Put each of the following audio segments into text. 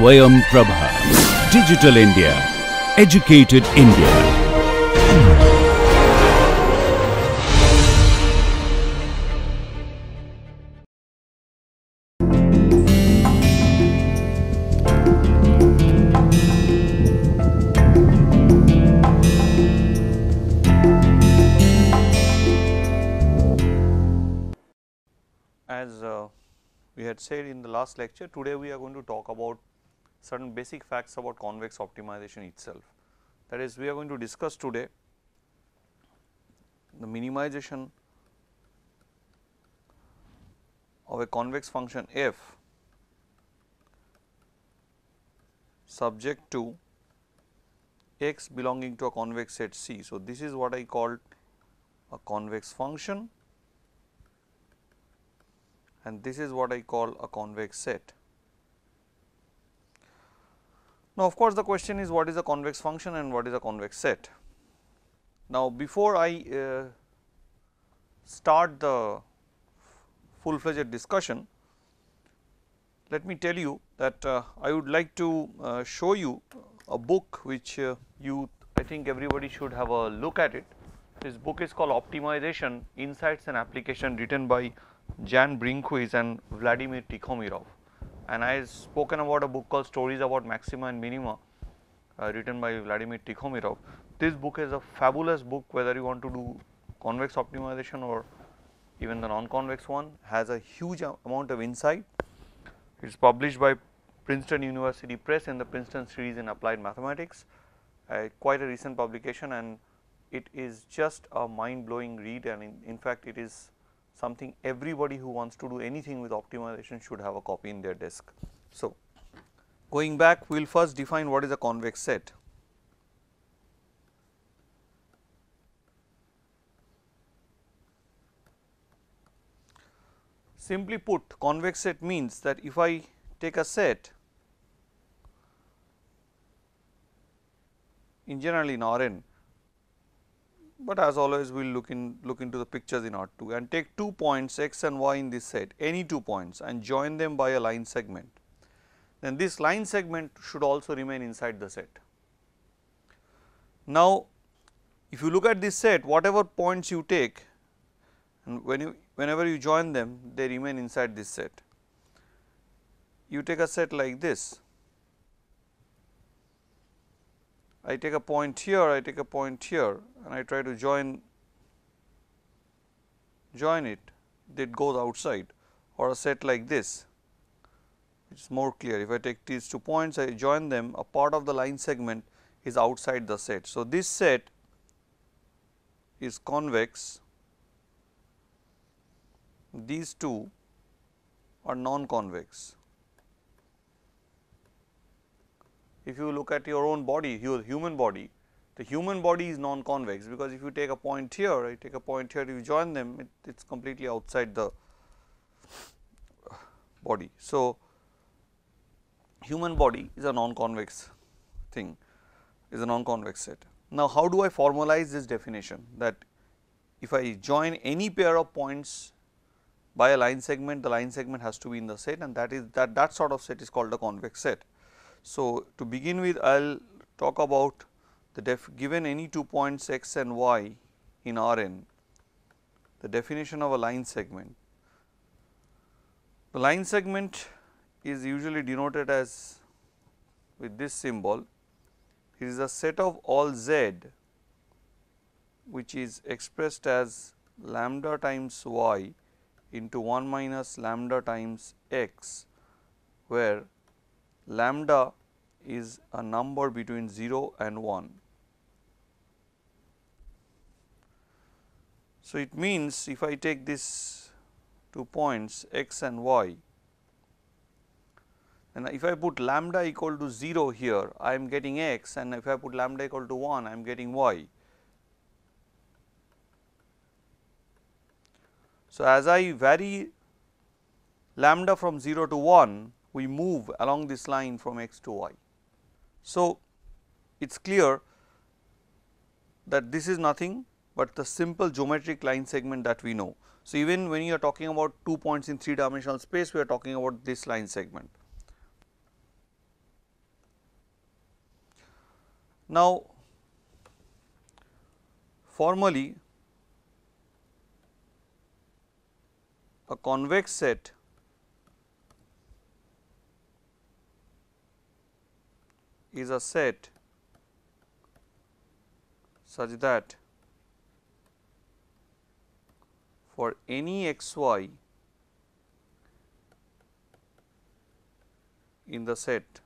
Swayam Prabha. Digital India. Educated India. As uh, we had said in the last lecture, today we are going to talk about certain basic facts about convex optimization itself. That is, we are going to discuss today the minimization of a convex function f subject to x belonging to a convex set C. So, this is what I called a convex function and this is what I call a convex set. Now, of course, the question is what is a convex function and what is a convex set. Now, before I uh, start the full fledged discussion, let me tell you that uh, I would like to uh, show you a book which uh, you I think everybody should have a look at it. This book is called Optimization Insights and Application written by Jan Brinkhuis and Vladimir Tikhomirov and I have spoken about a book called Stories about Maxima and Minima uh, written by Vladimir Tikhomirov. This book is a fabulous book whether you want to do convex optimization or even the non-convex one has a huge amount of insight. It is published by Princeton University Press in the Princeton series in applied mathematics, uh, quite a recent publication and it is just a mind blowing read and in, in fact it is something everybody who wants to do anything with optimization should have a copy in their desk. So, going back we will first define what is a convex set. Simply put convex set means that if I take a set in generally in Rn but as always we will look in look into the pictures in R2 and take two points x and y in this set any two points and join them by a line segment. Then this line segment should also remain inside the set. Now, if you look at this set whatever points you take and when you whenever you join them they remain inside this set. You take a set like this I take a point here, I take a point here and I try to join join it, it goes outside or a set like this it is more clear. If I take these two points, I join them a part of the line segment is outside the set. So, this set is convex, these two are non-convex. If you look at your own body, your human body, the human body is non-convex because if you take a point here, I take a point here, you join them, it is completely outside the body. So, human body is a non-convex thing, is a non-convex set. Now, how do I formalize this definition that if I join any pair of points by a line segment, the line segment has to be in the set and that is that that sort of set is called a convex set. So, to begin with I will talk about the given any two points x and y in Rn, the definition of a line segment. The line segment is usually denoted as with this symbol, it is a set of all z which is expressed as lambda times y into 1 minus lambda times x, where lambda is a number between 0 and 1. So, it means if I take these two points x and y and if I put lambda equal to 0 here I am getting x and if I put lambda equal to 1 I am getting y. So, as I vary lambda from 0 to 1 we move along this line from x to y. So, it is clear that this is nothing but the simple geometric line segment that we know. So, even when you are talking about two points in 3 dimensional space we are talking about this line segment. Now, formally a convex set is a set such that for any x y in the set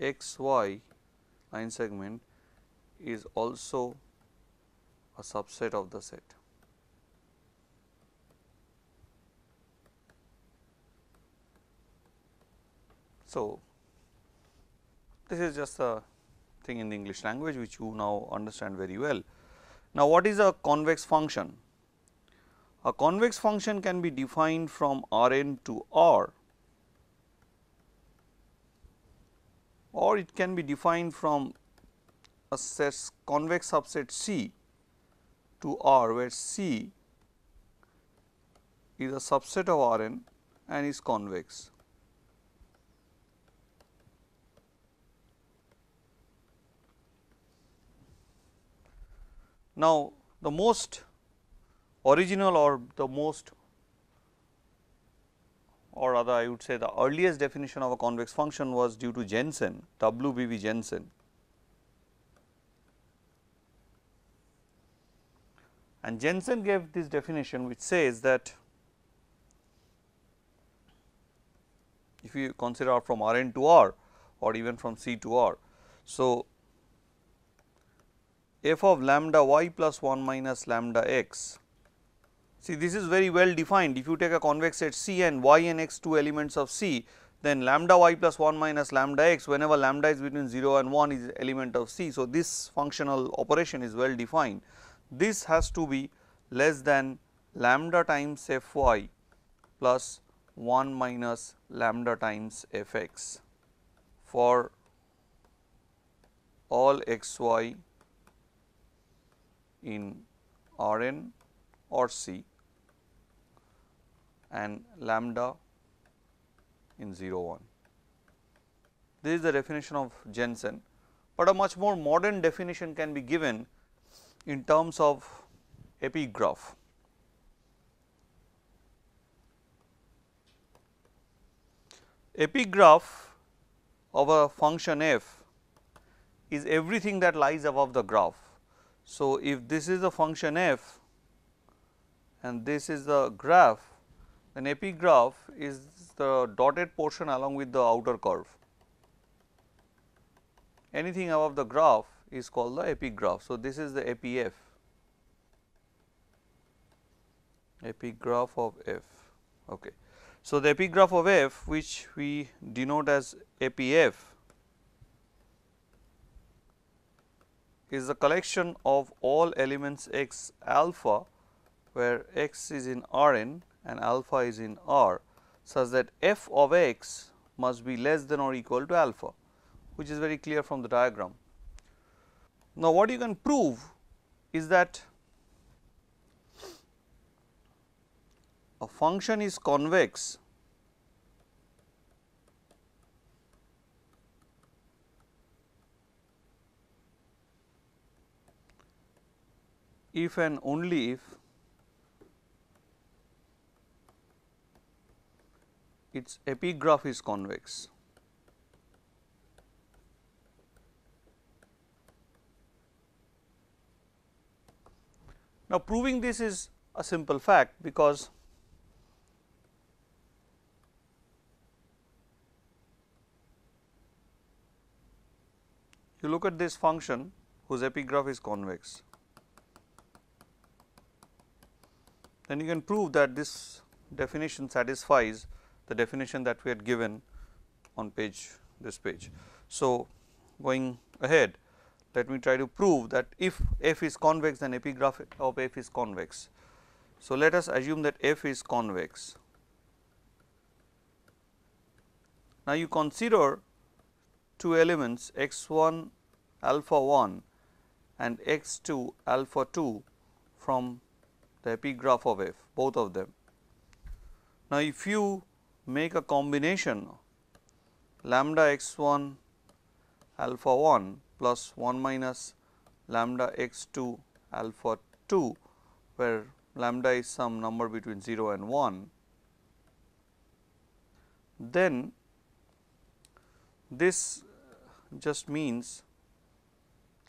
x y line segment is also a subset of the set. So, this is just a thing in the English language which you now understand very well. Now, what is a convex function? A convex function can be defined from R n to R or it can be defined from a convex subset C to R where C is a subset of R n and is convex. Now, the most original or the most or rather I would say the earliest definition of a convex function was due to Jensen, W. B. V. Jensen. And Jensen gave this definition which says that if you consider from R n to R or even from C to R. So, f of lambda y plus 1 minus lambda x. See this is very well defined if you take a convex set C and y and x two elements of C then lambda y plus 1 minus lambda x whenever lambda is between 0 and 1 is element of C. So, this functional operation is well defined. This has to be less than lambda times f y plus 1 minus lambda times f x for all x y in R n or C and lambda in 0 1. This is the definition of Jensen, but a much more modern definition can be given in terms of epigraph. Epigraph of a function f is everything that lies above the graph so, if this is a function f and this is the graph then epigraph is the dotted portion along with the outer curve. Anything above the graph is called the epigraph. So, this is the epf epigraph of f. Okay. So, the epigraph of f which we denote as epf is the collection of all elements x alpha where x is in R n and alpha is in R such that f of x must be less than or equal to alpha which is very clear from the diagram. Now, what you can prove is that a function is convex if and only if its epigraph is convex. Now, proving this is a simple fact because you look at this function whose epigraph is convex. Then you can prove that this definition satisfies the definition that we had given on page this page. So, going ahead let me try to prove that if f is convex then epigraph of f is convex. So, let us assume that f is convex. Now, you consider two elements x 1 alpha 1 and x 2 alpha 2 from the epigraph of f both of them. Now, if you make a combination lambda x 1 alpha 1 plus 1 minus lambda x 2 alpha 2 where lambda is some number between 0 and 1, then this just means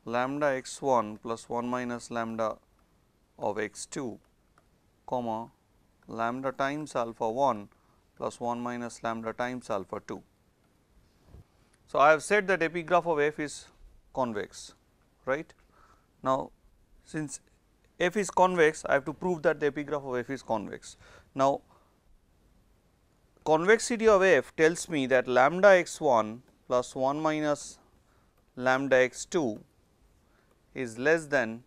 lambda x 1 plus 1 minus lambda of x 2 comma lambda times alpha 1 plus 1 minus lambda times alpha 2. So, I have said that epigraph of f is convex right. Now, since f is convex I have to prove that the epigraph of f is convex. Now, convexity of f tells me that lambda x 1 plus 1 minus lambda x 2 is less than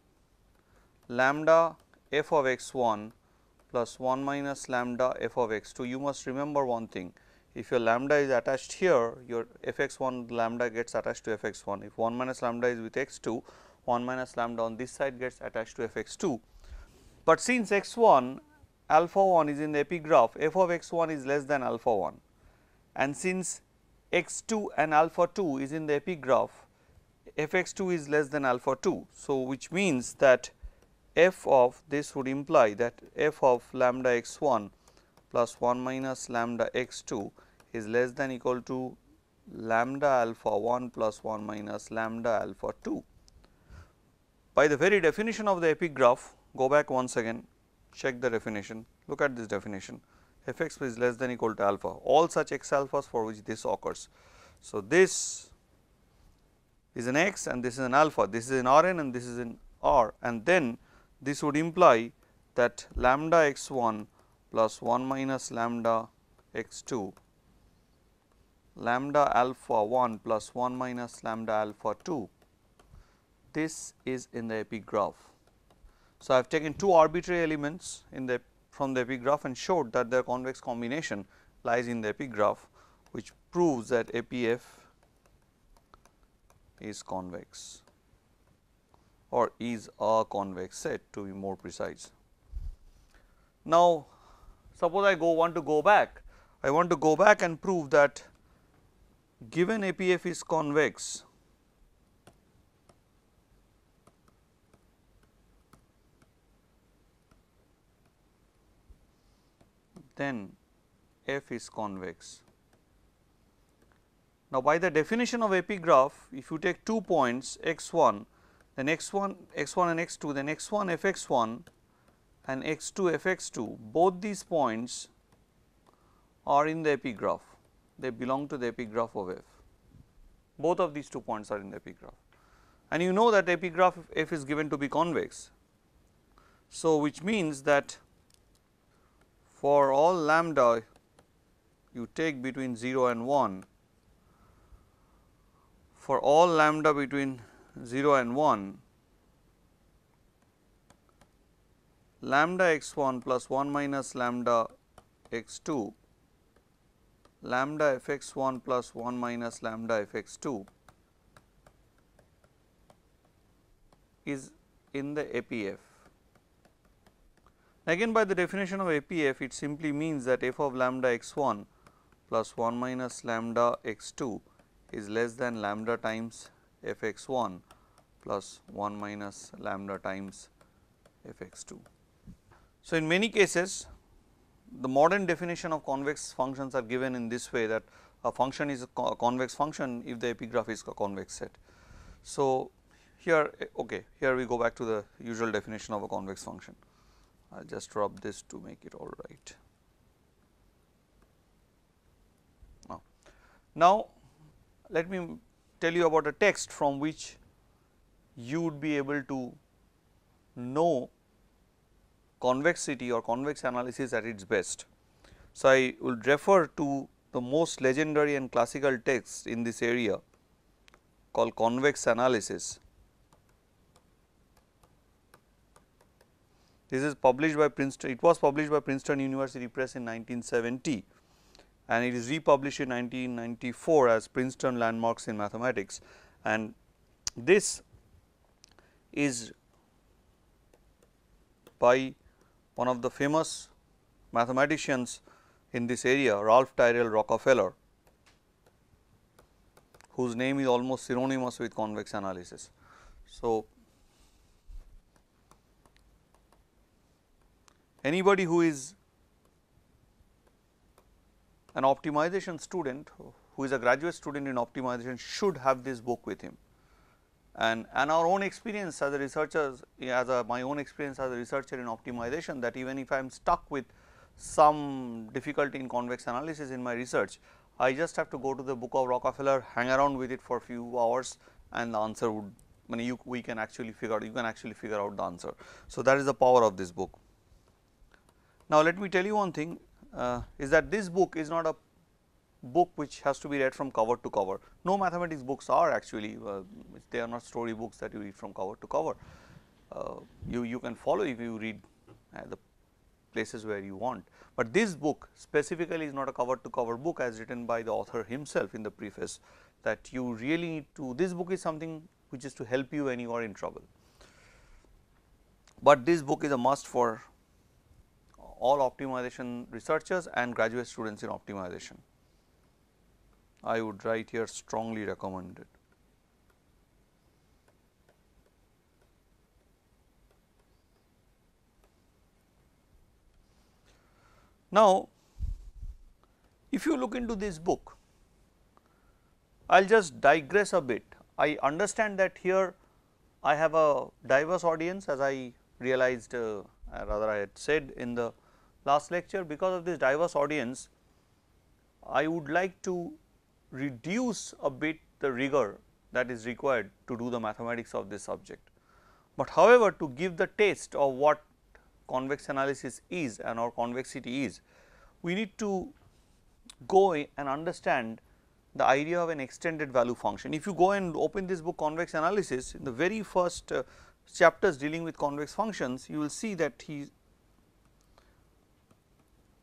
lambda f of x 1 plus 1 minus lambda f of x 2. You must remember one thing if your lambda is attached here your f x 1 lambda gets attached to f x 1 if 1 minus lambda is with x 2 1 minus lambda on this side gets attached to f x 2. But since x 1 alpha 1 is in the epigraph f of x 1 is less than alpha 1 and since x 2 and alpha 2 is in the epigraph f x 2 is less than alpha 2. So, which means that f of this would imply that f of lambda x 1 plus 1 minus lambda x 2 is less than equal to lambda alpha 1 plus 1 minus lambda alpha 2. By the very definition of the epigraph, go back once again, check the definition, look at this definition, f x is less than equal to alpha, all such x alphas for which this occurs. So, this is an x and this is an alpha, this is an R n and this is in R and then this would imply that lambda x 1 plus 1 minus lambda x 2 lambda alpha 1 plus 1 minus lambda alpha 2 this is in the epigraph. So, I have taken two arbitrary elements in the from the epigraph and showed that their convex combination lies in the epigraph which proves that APF is convex or is a convex set to be more precise. Now, suppose I go want to go back, I want to go back and prove that given APF is convex then f is convex. Now, by the definition of epigraph if you take two points x 1 then x 1 x 1 and x 2 then x 1 f x 1 and x 2 f x 2 both these points are in the epigraph. They belong to the epigraph of f. Both of these two points are in the epigraph. And you know that epigraph f is given to be convex. So, which means that for all lambda you take between 0 and 1 for all lambda between 0 and 1 lambda x 1 plus 1 minus lambda x 2 lambda f x 1 plus 1 minus lambda f x 2 is in the APF. Again by the definition of APF it simply means that f of lambda x 1 plus 1 minus lambda x 2 is less than lambda times f x 1 plus 1 minus lambda times f x 2. So, in many cases the modern definition of convex functions are given in this way that a function is a convex function if the epigraph is a convex set. So, here okay here we go back to the usual definition of a convex function. I will just drop this to make it all right. Now let me tell you about a text from which you would be able to know convexity or convex analysis at its best. So, I will refer to the most legendary and classical text in this area called convex analysis This is published by Princeton, it was published by Princeton University Press in 1970 and it is republished in 1994 as Princeton Landmarks in Mathematics and this is by one of the famous mathematicians in this area Ralph Tyrrell Rockafellar whose name is almost synonymous with convex analysis. So, anybody who is an optimization student who is a graduate student in optimization should have this book with him. And, and our own experience as a researchers as a my own experience as a researcher in optimization that even if I am stuck with some difficulty in convex analysis in my research, I just have to go to the book of Rockafellar, hang around with it for a few hours and the answer would I mean you, we can actually figure out you can actually figure out the answer. So, that is the power of this book. Now, let me tell you one thing uh, is that this book is not a book which has to be read from cover to cover. No mathematics books are actually uh, they are not story books that you read from cover to cover. Uh, you, you can follow if you read uh, the places where you want. But this book specifically is not a cover to cover book as written by the author himself in the preface that you really need to this book is something which is to help you when you are in trouble. But this book is a must for all optimization researchers and graduate students in optimization. I would write here strongly recommended. Now, if you look into this book, I will just digress a bit. I understand that here I have a diverse audience as I realized uh, rather I had said in the last lecture because of this diverse audience I would like to reduce a bit the rigor that is required to do the mathematics of this subject. But however, to give the taste of what convex analysis is and our convexity is, we need to go and understand the idea of an extended value function. If you go and open this book convex analysis in the very first uh, chapters dealing with convex functions, you will see that he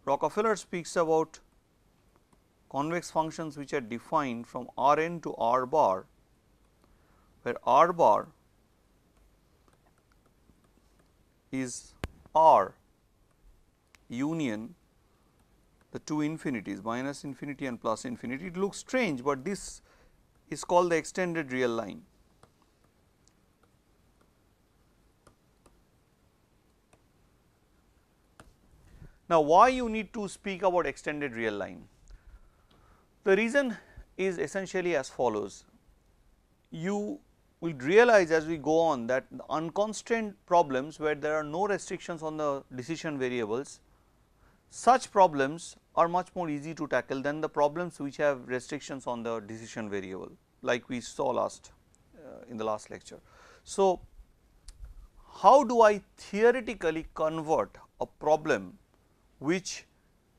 Rockafellar speaks about convex functions which are defined from R n to R bar, where R bar is R union the two infinities minus infinity and plus infinity. It looks strange, but this is called the extended real line. Now, why you need to speak about extended real line? The reason is essentially as follows. You will realize as we go on that unconstrained problems where there are no restrictions on the decision variables, such problems are much more easy to tackle than the problems which have restrictions on the decision variable like we saw last uh, in the last lecture. So, how do I theoretically convert a problem which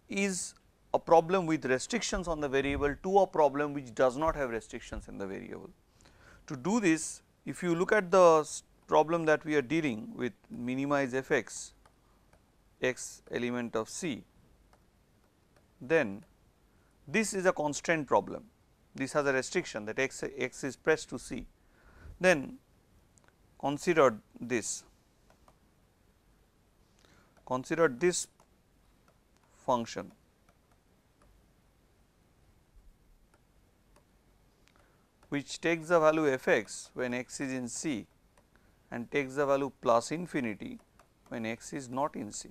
is a problem with restrictions on the variable to a problem which does not have restrictions in the variable. To do this if you look at the problem that we are dealing with minimize fx x element of C then this is a constraint problem. This has a restriction that x, x is pressed to C. Then consider this, consider this function. Which takes the value f x when x is in C and takes the value plus infinity when x is not in C.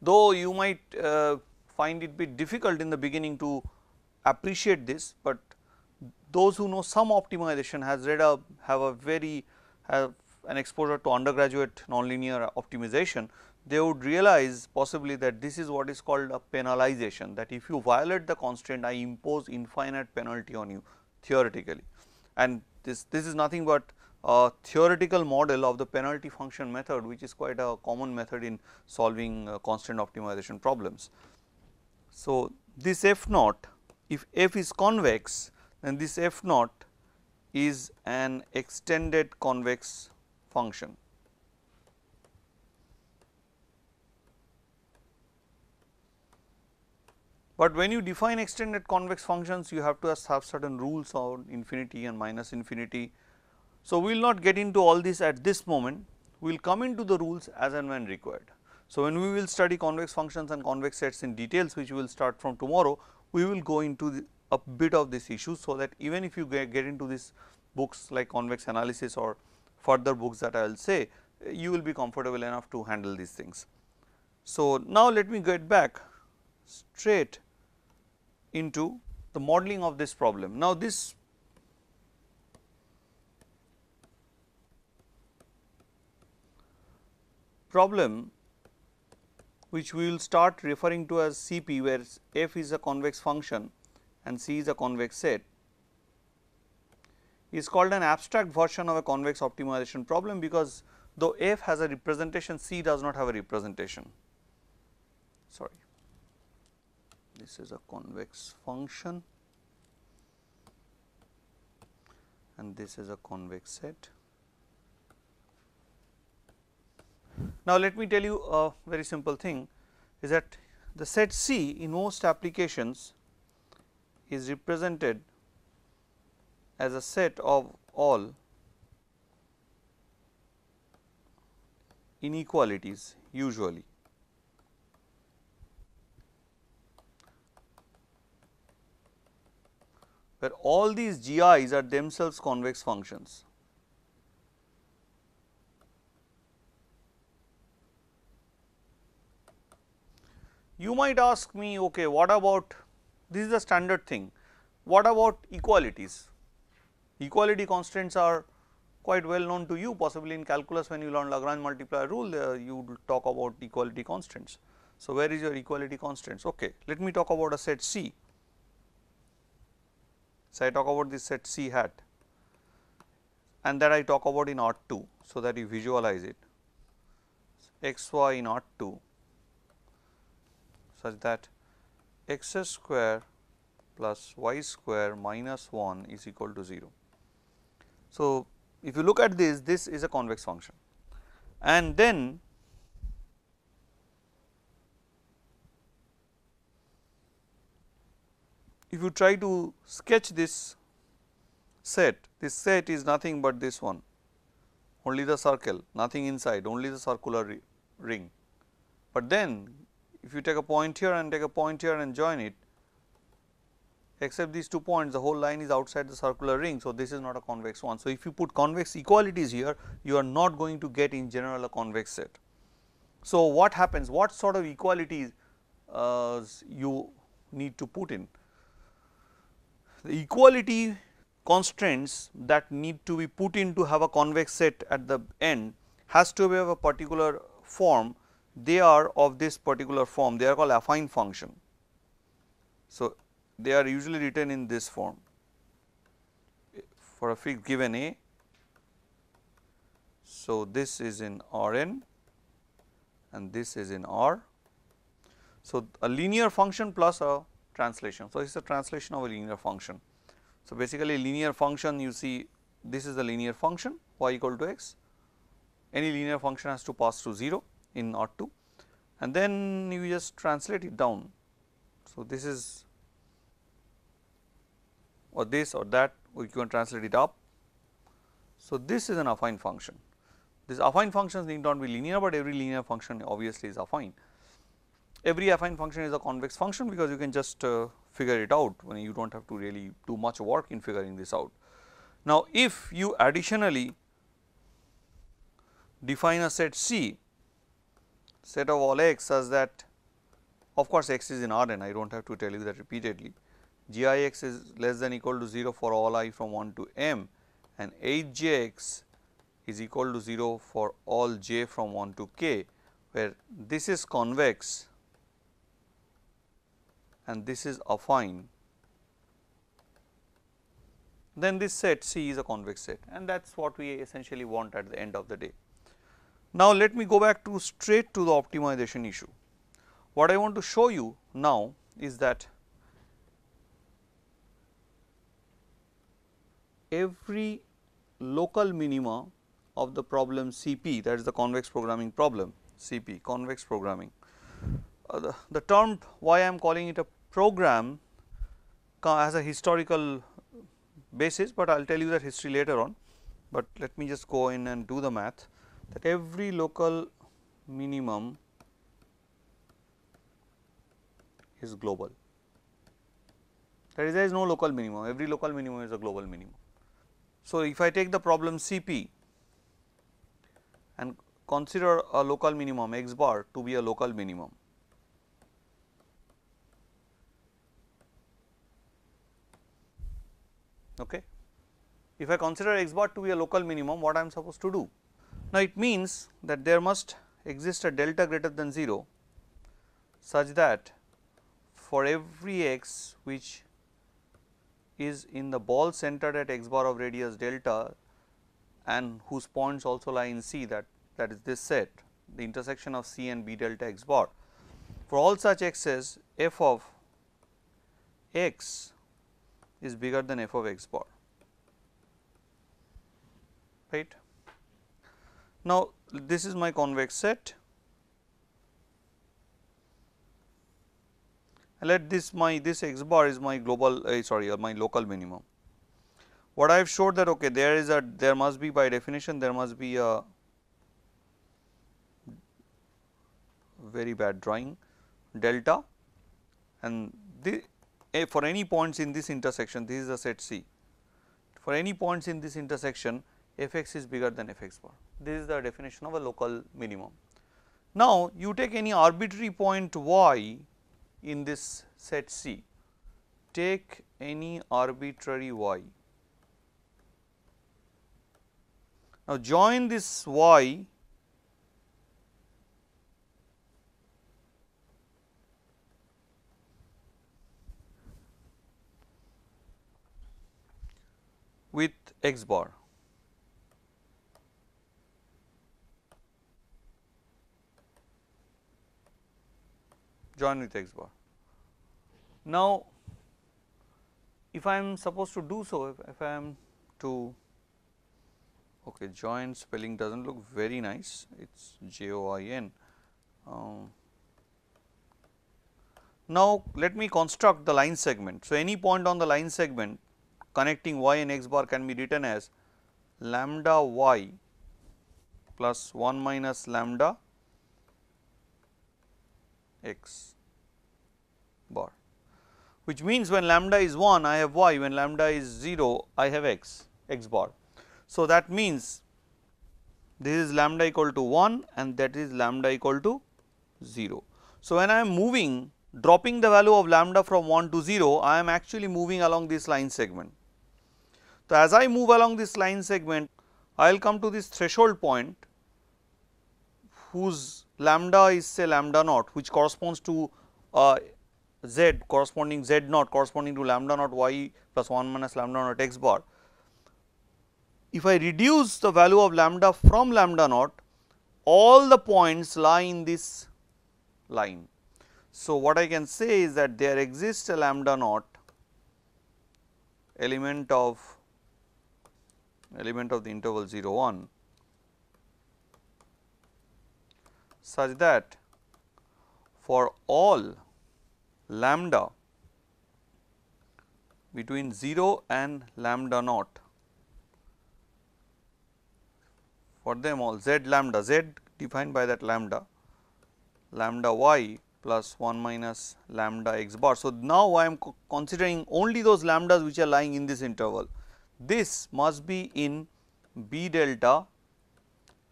Though you might uh, find it bit difficult in the beginning to appreciate this, but those who know some optimization has read a have a very have an exposure to undergraduate nonlinear optimization, they would realize possibly that this is what is called a penalization that if you violate the constraint I impose infinite penalty on you theoretically and this this is nothing but a theoretical model of the penalty function method which is quite a common method in solving uh, constraint optimization problems. So, this f naught if f is convex then this f naught is an extended convex function. But when you define extended convex functions you have to have certain rules on infinity and minus infinity so, we will not get into all this at this moment, we will come into the rules as and when required. So, when we will study convex functions and convex sets in details which we will start from tomorrow, we will go into a bit of this issue so that even if you get, get into these books like convex analysis or further books that I will say, you will be comfortable enough to handle these things. So, now let me get back straight into the modeling of this problem. Now, this problem which we will start referring to as CP where f is a convex function and C is a convex set is called an abstract version of a convex optimization problem because though f has a representation C does not have a representation sorry this is a convex function and this is a convex set. Now, let me tell you a very simple thing is that the set C in most applications is represented as a set of all inequalities usually. Where all these GIs are themselves convex functions. You might ask me okay what about this is the standard thing what about equalities? Equality constraints are quite well known to you possibly in calculus when you learn Lagrange multiplier rule uh, you talk about equality constraints. So, where is your equality constraints Okay, let me talk about a set C. So, I talk about this set C hat and that I talk about in R 2. So, that you visualize it x y in R 2 such that x square plus y square minus 1 is equal to 0. So, if you look at this, this is a convex function and then if you try to sketch this set, this set is nothing but this one, only the circle, nothing inside, only the circular ring. But then if you take a point here and take a point here and join it, except these two points the whole line is outside the circular ring. So, this is not a convex one. So, if you put convex equalities here you are not going to get in general a convex set. So, what happens what sort of equalities uh, you need to put in? The equality constraints that need to be put in to have a convex set at the end has to be of a particular form they are of this particular form they are called affine function. So, they are usually written in this form for a fixed given A. So, this is in R n and this is in R. So, a linear function plus a translation. So, it is a translation of a linear function. So, basically linear function you see this is the linear function y equal to x, any linear function has to pass through 0 in R 2 and then you just translate it down. So, this is or this or that we can translate it up. So, this is an affine function. This affine functions need not be linear, but every linear function obviously is affine every affine function is a convex function because you can just uh, figure it out when you do not have to really do much work in figuring this out. Now, if you additionally define a set C set of all x such that of course, x is in R n I do not have to tell you that repeatedly g i x is less than equal to 0 for all i from 1 to m and h j x is equal to 0 for all j from 1 to k where this is convex and this is affine, then this set C is a convex set and that is what we essentially want at the end of the day. Now, let me go back to straight to the optimization issue. What I want to show you now is that every local minima of the problem CP that is the convex programming problem CP convex programming uh, the, the term why I am calling it a program has a historical basis, but I will tell you that history later on. But let me just go in and do the math that every local minimum is global. that is there is no local minimum every local minimum is a global minimum. So, if I take the problem CP and consider a local minimum x bar to be a local minimum. Okay. If I consider x bar to be a local minimum what I am supposed to do? Now, it means that there must exist a delta greater than 0 such that for every x which is in the ball centered at x bar of radius delta and whose points also lie in C that that is this set the intersection of C and B delta x bar. For all such x's f of x is bigger than f of x bar right. Now, this is my convex set let this my this x bar is my global uh, sorry uh, my local minimum. What I have showed that okay there is a there must be by definition there must be a very bad drawing delta and the, a, for any points in this intersection this is a set C. For any points in this intersection f x is bigger than f x bar this is the definition of a local minimum. Now, you take any arbitrary point y in this set C, take any arbitrary y. Now, join this y with x bar. Join with x bar. Now, if I am supposed to do so, if, if I am to okay join spelling does not look very nice, it is J O I N. Um, now, let me construct the line segment. So, any point on the line segment connecting y and x bar can be written as lambda y plus 1 minus lambda x bar which means when lambda is 1 I have y, when lambda is 0 I have x, x bar. So, that means this is lambda equal to 1 and that is lambda equal to 0. So, when I am moving dropping the value of lambda from 1 to 0 I am actually moving along this line segment. So, as I move along this line segment I will come to this threshold point whose lambda is say lambda naught which corresponds to uh, z corresponding z naught corresponding to lambda naught y plus 1 minus lambda naught x bar. If I reduce the value of lambda from lambda naught, all the points lie in this line. So, what I can say is that there exists a lambda naught element of element of the interval 0 1 such that for all lambda between 0 and lambda naught for them all z lambda z defined by that lambda lambda y plus 1 minus lambda x bar. So, now I am considering only those lambdas which are lying in this interval. This must be in b delta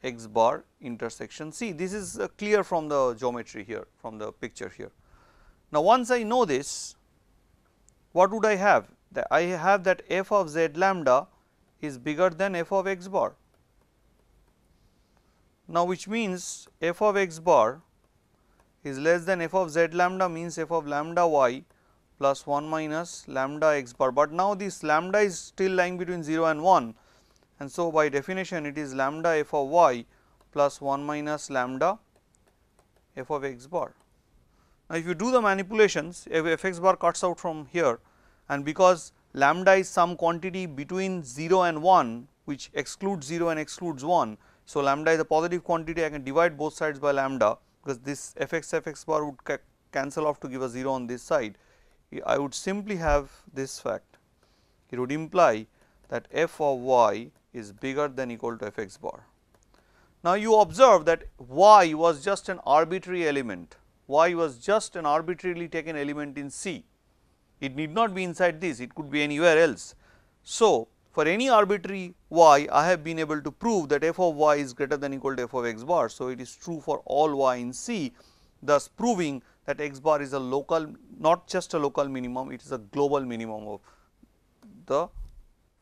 x bar intersection c. This is uh, clear from the geometry here from the picture here. Now, once I know this, what would I have? That I have that f of z lambda is bigger than f of x bar. Now, which means f of x bar is less than f of z lambda means f of lambda y plus 1 minus lambda x bar, but now this lambda is still lying between 0 and 1 and so by definition it is lambda f of y plus 1 minus lambda f of x bar. Now, if you do the manipulations if f x bar cuts out from here and because lambda is some quantity between 0 and 1 which excludes 0 and excludes 1. So, lambda is a positive quantity I can divide both sides by lambda because this f x f x bar would ca cancel off to give a 0 on this side. I would simply have this fact it would imply that f of y is bigger than equal to f x bar. Now, you observe that y was just an arbitrary element y was just an arbitrarily taken element in C it need not be inside this, it could be anywhere else. So, for any arbitrary y, I have been able to prove that f of y is greater than equal to f of x bar. So, it is true for all y in C, thus proving that x bar is a local, not just a local minimum, it is a global minimum of the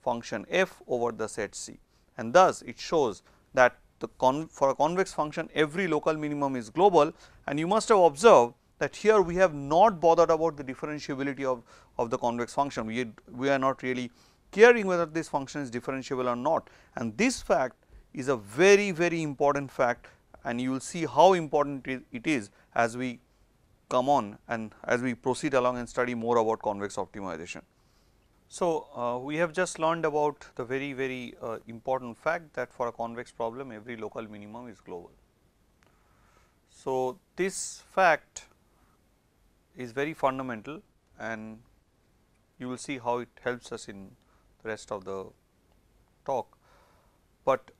function f over the set C. And thus, it shows that the for a convex function every local minimum is global and you must have observed that here we have not bothered about the differentiability of, of the convex function. We, we are not really caring whether this function is differentiable or not and this fact is a very very important fact and you will see how important it is as we come on and as we proceed along and study more about convex optimization. So, uh, we have just learned about the very very uh, important fact that for a convex problem every local minimum is global. So, this fact is very fundamental and you will see how it helps us in the rest of the talk. But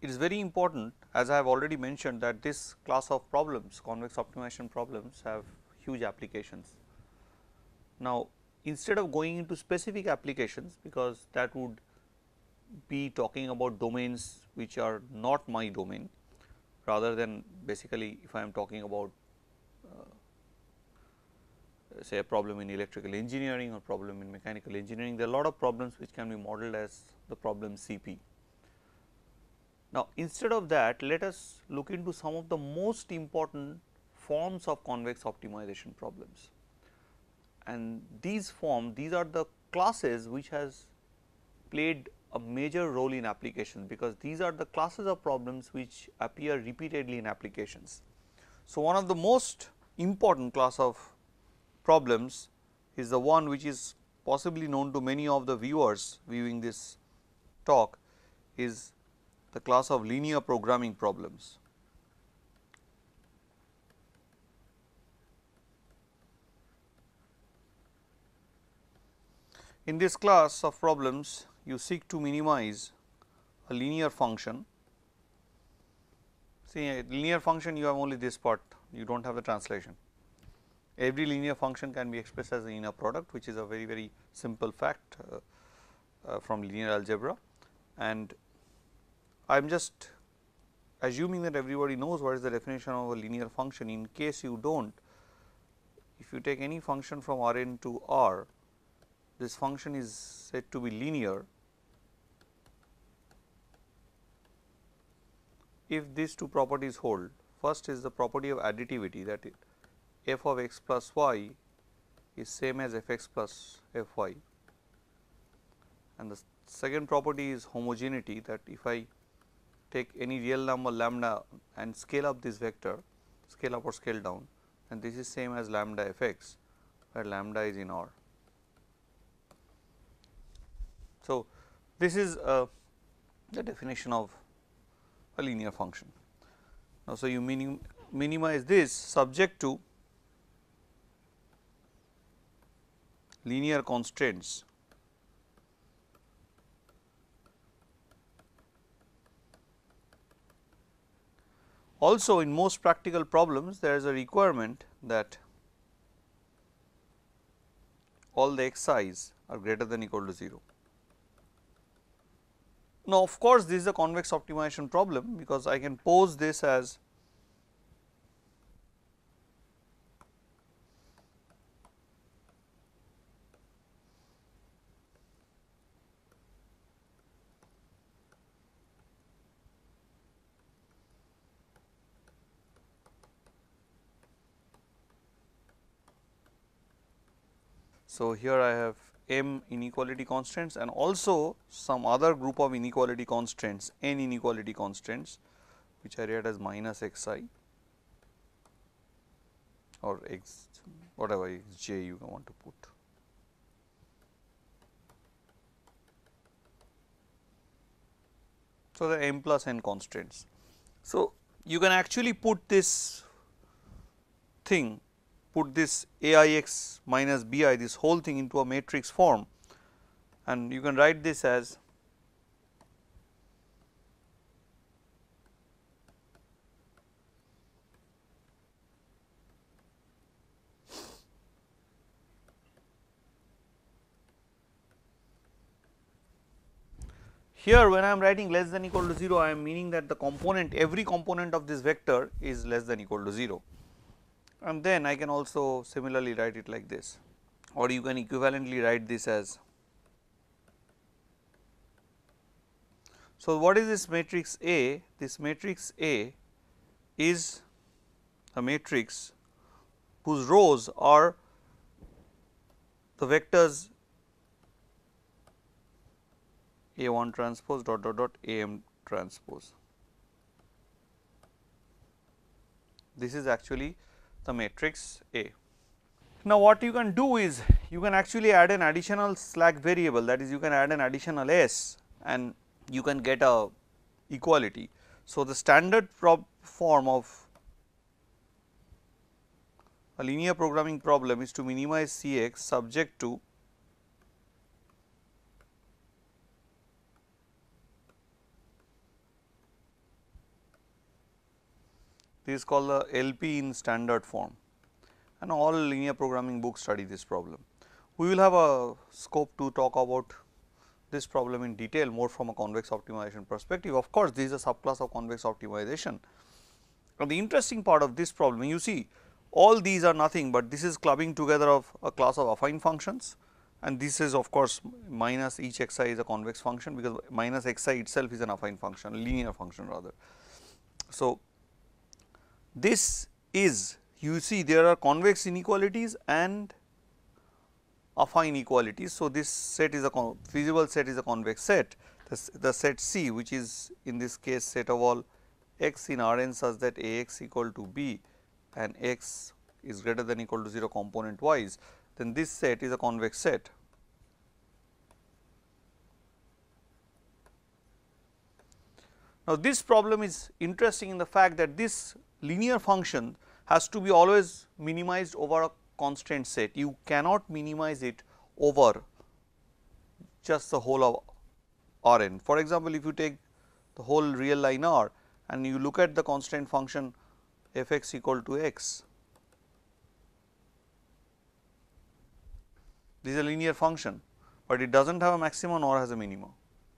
it is very important as I have already mentioned that this class of problems convex optimization problems have huge applications. Now, instead of going into specific applications because that would be talking about domains which are not my domain rather than basically if I am talking about uh, say a problem in electrical engineering or problem in mechanical engineering, there are a lot of problems which can be modeled as the problem CP. Now, instead of that let us look into some of the most important forms of convex optimization problems and these form these are the classes which has played a major role in applications because these are the classes of problems which appear repeatedly in applications. So, one of the most important class of problems is the one which is possibly known to many of the viewers viewing this talk is the class of linear programming problems. In this class of problems you seek to minimize a linear function. See a linear function you have only this part you do not have the translation every linear function can be expressed as an inner product which is a very very simple fact uh, uh, from linear algebra and I am just assuming that everybody knows what is the definition of a linear function. In case you do not if you take any function from R n to R this function is said to be linear. If these two properties hold first is the property of additivity that f of x plus y is same as f x plus f y. And the second property is homogeneity that if I take any real number lambda and scale up this vector scale up or scale down and this is same as lambda f x where lambda is in R. So, this is uh, the definition of a linear function. Now, so you minim minimize this subject to linear constraints. Also in most practical problems there is a requirement that all the xi's are greater than equal to 0. Now of course this is a convex optimization problem because I can pose this as So, here I have m inequality constraints and also some other group of inequality constraints n inequality constraints which I read as minus x i or x whatever x j you want to put. So, the m plus n constraints. So, you can actually put this thing put this AIX minus BI this whole thing into a matrix form and you can write this as Here when I am writing less than equal to 0 I am meaning that the component every component of this vector is less than equal to 0 and then I can also similarly write it like this or you can equivalently write this as. So, what is this matrix A? This matrix A is a matrix whose rows are the vectors a 1 transpose dot dot dot A m transpose. This is actually the matrix A. Now, what you can do is you can actually add an additional slack variable that is you can add an additional S and you can get a equality. So, the standard form of a linear programming problem is to minimize Cx subject to This is called the LP in standard form and all linear programming books study this problem. We will have a scope to talk about this problem in detail more from a convex optimization perspective. Of course, this is a subclass of convex optimization. And the interesting part of this problem you see all these are nothing but this is clubbing together of a class of affine functions and this is of course minus each xi is a convex function because minus xi itself is an affine function linear function rather. So, this is you see there are convex inequalities and affine inequalities. So, this set is a feasible set is a convex set the, the set C which is in this case set of all x in Rn such that Ax equal to b and x is greater than equal to 0 component wise then this set is a convex set. Now, this problem is interesting in the fact that this linear function has to be always minimized over a constraint set. You cannot minimize it over just the whole of R n. For example, if you take the whole real line R and you look at the constraint function f x equal to x, this is a linear function, but it does not have a maximum or has a minimum.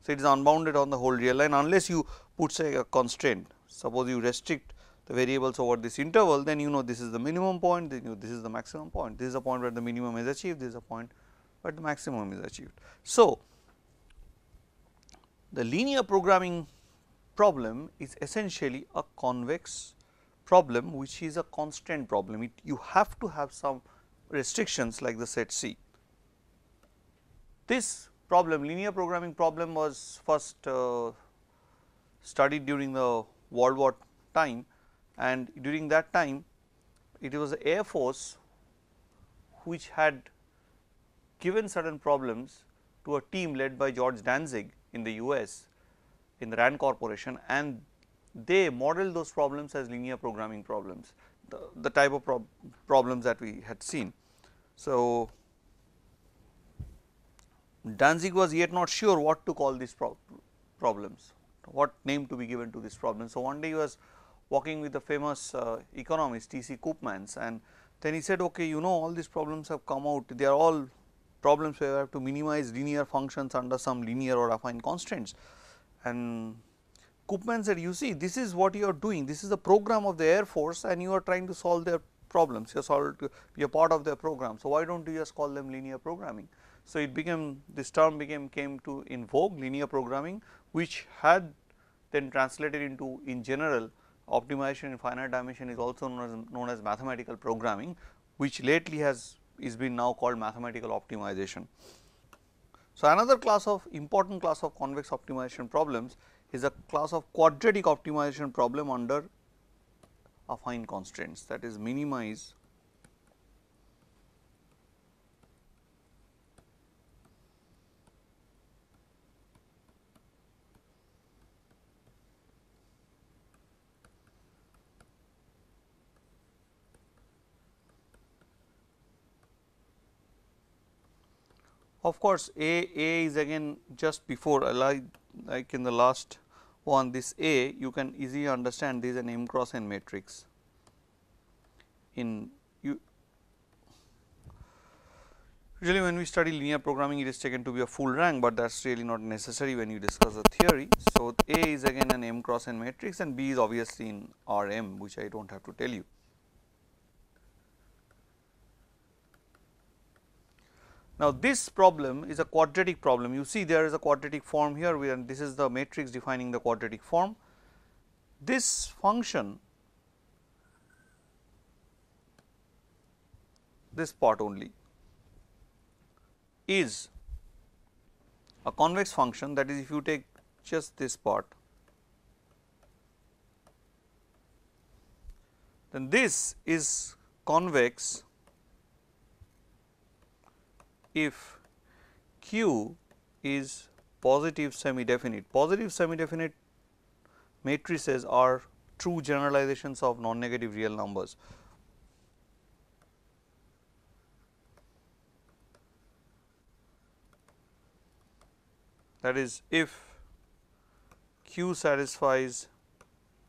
So, it is unbounded on the whole real line unless you put say a constraint. Suppose you restrict the variables over this interval then you know this is the minimum point then you know this is the maximum point this is the point where the minimum is achieved this is the point where the maximum is achieved. So, the linear programming problem is essentially a convex problem which is a constraint problem it you have to have some restrictions like the set C. This problem linear programming problem was first uh, studied during the World War time and during that time it was the air force which had given certain problems to a team led by George Dantzig in the US in the RAND corporation and they modeled those problems as linear programming problems the, the type of prob problems that we had seen. So, Dantzig was yet not sure what to call these pro problems, what name to be given to this problem. So, one day he was walking with the famous uh, economist T. C. Koopmans and then he said okay you know all these problems have come out they are all problems where you have to minimize linear functions under some linear or affine constraints and Koopman said you see this is what you are doing this is the program of the air force and you are trying to solve their problems you are solved you are part of their program so why don't you just call them linear programming so it became this term became came to in vogue linear programming which had then translated into in general optimization in finite dimension is also known as, known as mathematical programming which lately has is been now called mathematical optimization. So, another class of important class of convex optimization problems is a class of quadratic optimization problem under affine constraints that is minimize Of course, A, A is again just before like, like in the last one this A you can easily understand this is an m cross n matrix in you Usually when we study linear programming it is taken to be a full rank, but that is really not necessary when you discuss the theory. So, A is again an M cross N matrix and B is obviously in R M which I do not have to tell you. Now, this problem is a quadratic problem you see there is a quadratic form here and this is the matrix defining the quadratic form. This function this part only is a convex function that is if you take just this part then this is convex if Q is positive semi definite. Positive semi definite matrices are true generalizations of non negative real numbers. That is if Q satisfies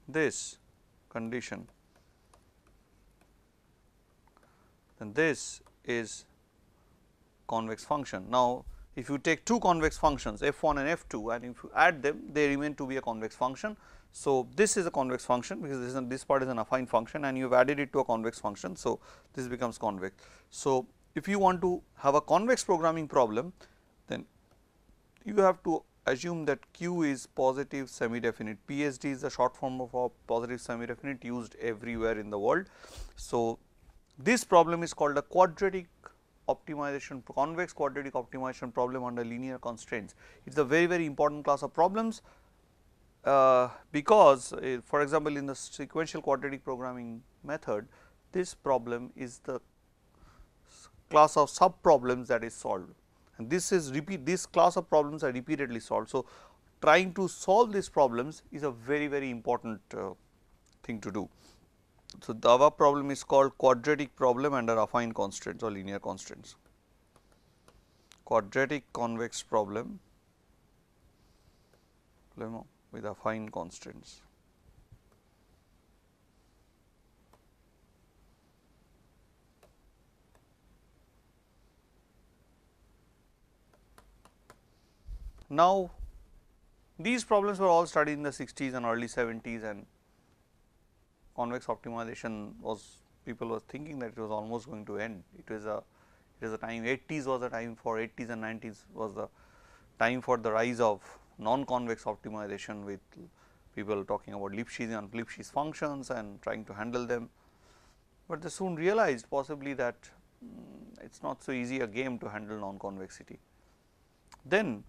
this condition then this is convex function. Now, if you take two convex functions f 1 and f 2 and if you add them they remain to be a convex function. So, this is a convex function because this, is, this part is an affine function and you have added it to a convex function. So, this becomes convex. So, if you want to have a convex programming problem then you have to assume that Q is positive semi definite PSD is the short form of a positive semi definite used everywhere in the world. So, this problem is called a quadratic optimization convex quadratic optimization problem under linear constraints. It is a very very important class of problems uh, because uh, for example, in the sequential quadratic programming method this problem is the class of sub problems that is solved and this is repeat this class of problems are repeatedly solved. So, trying to solve these problems is a very very important uh, thing to do. So, the problem is called quadratic problem under affine constraints or linear constraints. Quadratic convex problem with affine constraints. Now, these problems were all studied in the 60s and early 70s and convex optimization was people were thinking that it was almost going to end. It was a it is a time 80s was the time for 80s and 90s was the time for the rise of non-convex optimization with people talking about Lipschitzian Lipschitz functions and trying to handle them. But they soon realized possibly that um, it is not so easy a game to handle non-convexity. Then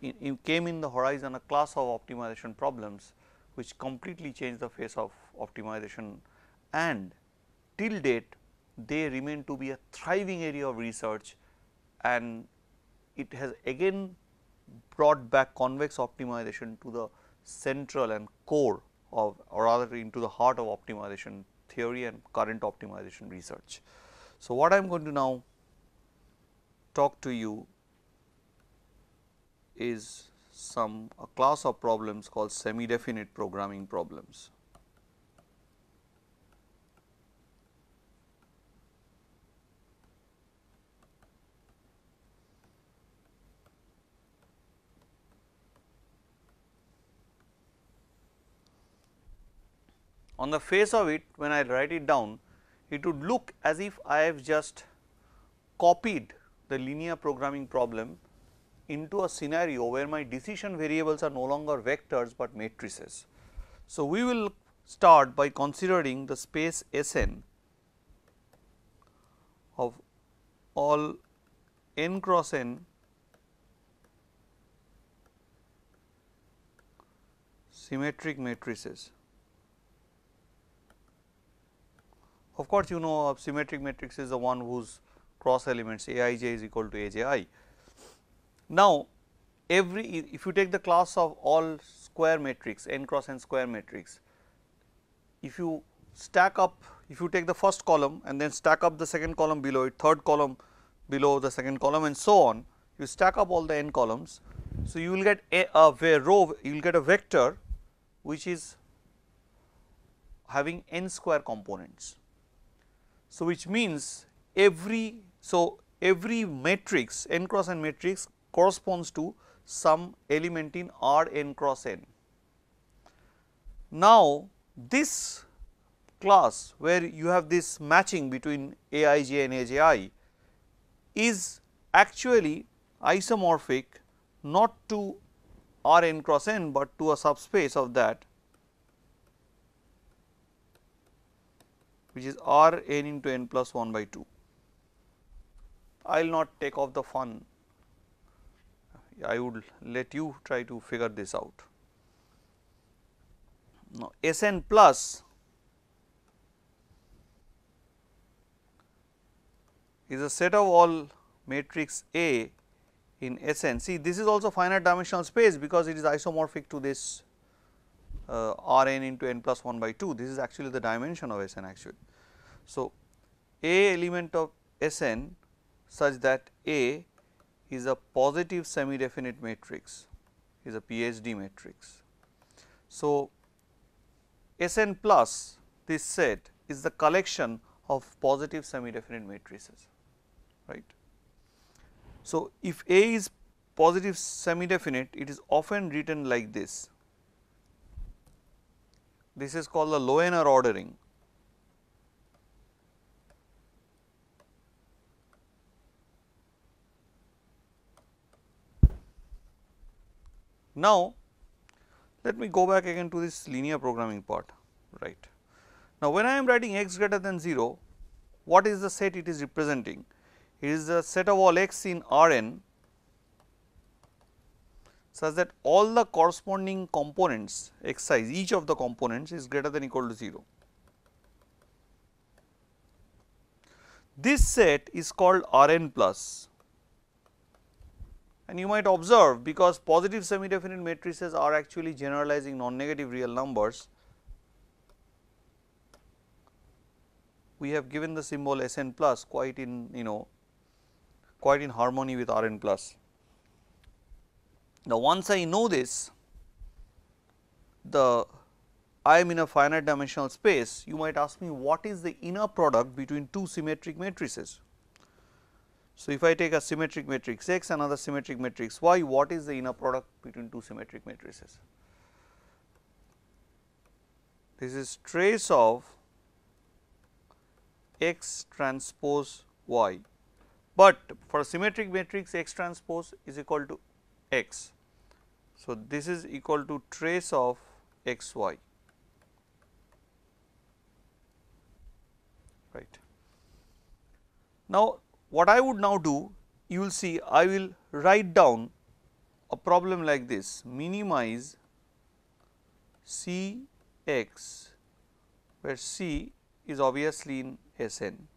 in, in came in the horizon a class of optimization problems which completely changed the face of optimization and till date they remain to be a thriving area of research and it has again brought back convex optimization to the central and core of or rather into the heart of optimization theory and current optimization research. So, what I am going to now talk to you is some class of problems called semi definite programming problems. On the face of it when I write it down it would look as if I have just copied the linear programming problem into a scenario where my decision variables are no longer vectors, but matrices. So, we will start by considering the space S n of all n cross n symmetric matrices. Of course, you know a symmetric matrix is the one whose cross elements A i j is equal to A j i now, every if you take the class of all square matrix n cross n square matrix, if you stack up if you take the first column and then stack up the second column below it, third column below the second column and so on, you stack up all the n columns. So, you will get a, a row, you will get a vector which is having n square components. So, which means every, so every matrix n cross n matrix corresponds to some element in R n cross n. Now, this class where you have this matching between Aij and Aj is actually isomorphic not to R n cross n, but to a subspace of that which is R n into n plus 1 by 2. I will not take off the fun, I would let you try to figure this out. Now, S n plus is a set of all matrix A in Sn. See this is also finite dimensional space because it is isomorphic to this uh, Rn into n plus 1 by 2 this is actually the dimension of Sn actually. So, A element of Sn such that A is a positive semi definite matrix is a PSD matrix. So, Sn plus this set is the collection of positive semi definite matrices right. So, if A is positive semi definite it is often written like this. This is called the Loewner ordering. Now, let me go back again to this linear programming part right. Now, when I am writing x greater than 0 what is the set it is representing? It is the set of all x in Rn such that all the corresponding components each of the components is greater than equal to 0. This set is called Rn plus and you might observe because positive semi definite matrices are actually generalizing non negative real numbers we have given the symbol Sn plus quite in you know quite in harmony with Rn plus. Now, once I know this the I am in a finite dimensional space you might ask me what is the inner product between two symmetric matrices. So, if I take a symmetric matrix X and another symmetric matrix Y what is the inner product between two symmetric matrices? This is trace of X transpose Y, but for a symmetric matrix X transpose is equal to X. So, this is equal to trace of X Y right. Now, what I would now do you will see I will write down a problem like this minimize C x where C is obviously in Sn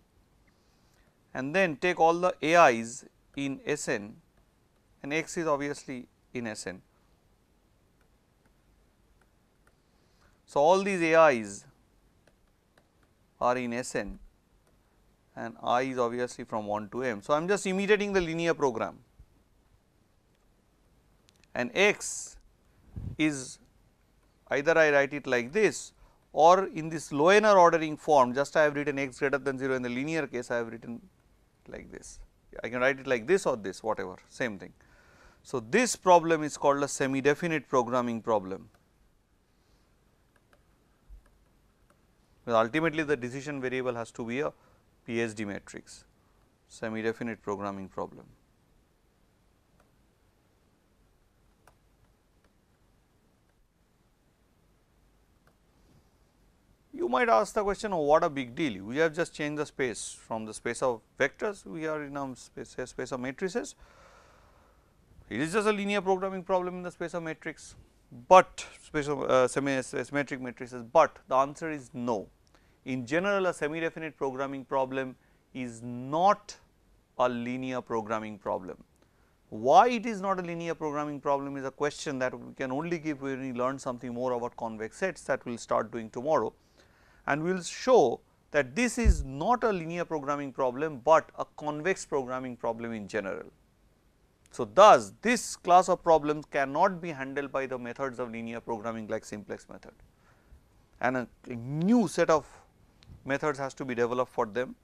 and then take all the AIs in Sn and x is obviously in Sn. So, all these AIs are in Sn and i is obviously from 1 to m. So, I am just imitating the linear program and x is either I write it like this or in this Loewner ordering form just I have written x greater than 0 in the linear case I have written like this. I can write it like this or this whatever same thing. So, this problem is called a semi definite programming problem. ultimately the decision variable has to be a PSD matrix, semi definite programming problem. You might ask the question oh, what a big deal, we have just changed the space from the space of vectors, we are in a space, a space of matrices. It is just a linear programming problem in the space of matrix, but space of uh, semi symmetric matrices, but the answer is no in general a semi definite programming problem is not a linear programming problem. Why it is not a linear programming problem is a question that we can only give when we learn something more about convex sets that we will start doing tomorrow and we will show that this is not a linear programming problem, but a convex programming problem in general. So, thus this class of problems cannot be handled by the methods of linear programming like simplex method and a new set of methods has to be developed for them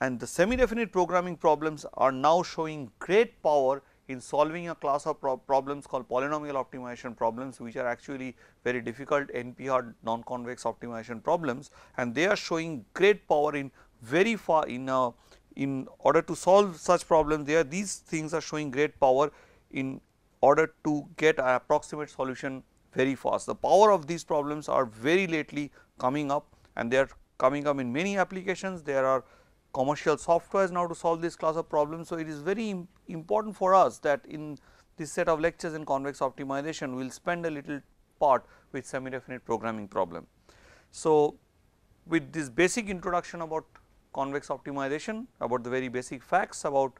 and the semi-definite programming problems are now showing great power in solving a class of pro problems called polynomial optimization problems which are actually very difficult NP-hard non-convex optimization problems and they are showing great power in very far in a in order to solve such problems there these things are showing great power in order to get an approximate solution very fast. The power of these problems are very lately coming up and they are coming up in many applications. There are commercial softwares now to solve this class of problems. So, it is very important for us that in this set of lectures in convex optimization we will spend a little part with semi definite programming problem. So, with this basic introduction about convex optimization about the very basic facts about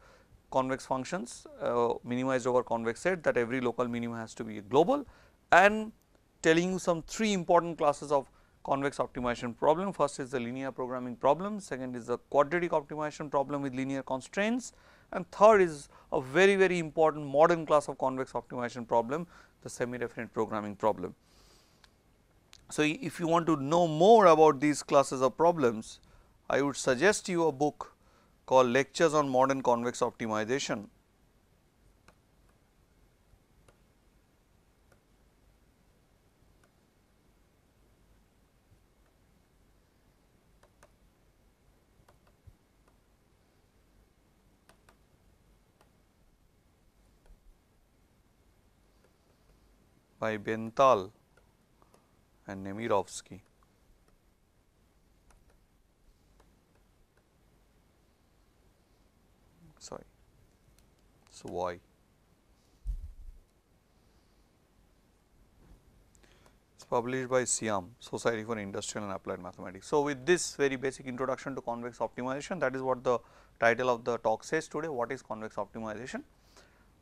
convex functions uh, minimized over convex set that every local minimum has to be global and telling you some three important classes of convex optimization problem. First is the linear programming problem, second is the quadratic optimization problem with linear constraints and third is a very very important modern class of convex optimization problem the semi definite programming problem. So, if you want to know more about these classes of problems I would suggest you a book called Lectures on Modern Convex Optimization. By Ben-Tal and Nemirovski. sorry. So, why? It's published by SIAM, Society for Industrial and Applied Mathematics. So, with this very basic introduction to convex optimization that is what the title of the talk says today what is convex optimization.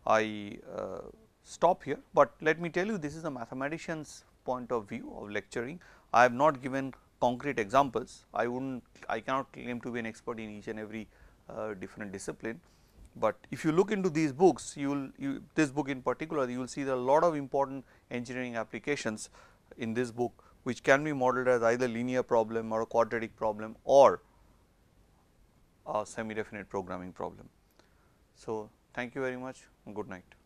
I uh, stop here, but let me tell you this is a mathematician's point of view of lecturing. I have not given concrete examples, I would not I cannot claim to be an expert in each and every uh, different discipline. But if you look into these books, you will you, this book in particular, you will see there are a lot of important engineering applications in this book, which can be modeled as either linear problem or a quadratic problem or a semi definite programming problem. So, thank you very much good night.